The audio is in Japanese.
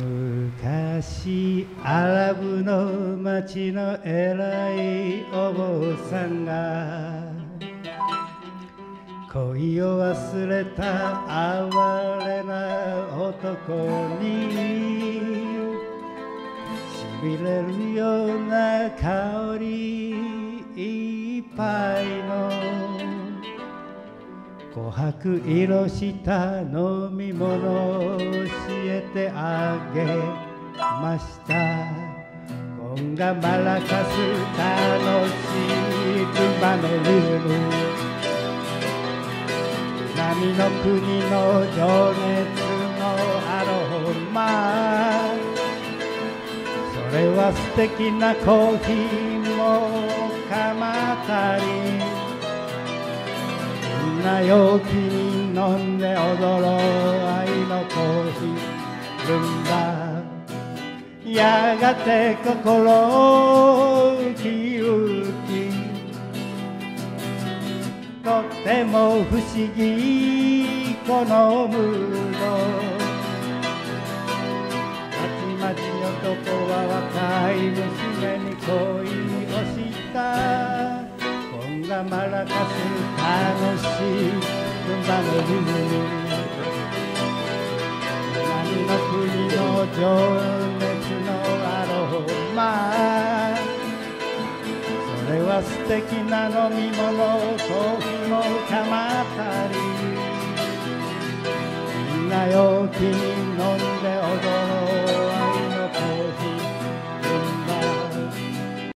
昔アラブの町の偉いお坊さんが恋を忘れた哀れな男にしびれるような香りいっぱいの琥珀色した飲み物を教えてあげました。コンガマラカス楽しい馬のリズム。波の国の情熱のアロマそれは素敵なコーヒーも鎌たり。な陽気に飲んで踊ろう愛のコーヒールンバやがて心ウキウキとっても不思議このムードたちまち男は若い娘に恋をした。がマラカス楽しい馬のリズム何の国の情熱のアロマそれは素敵な飲み物コーヒーも構ったり。みんな陽気に飲んで踊ろう。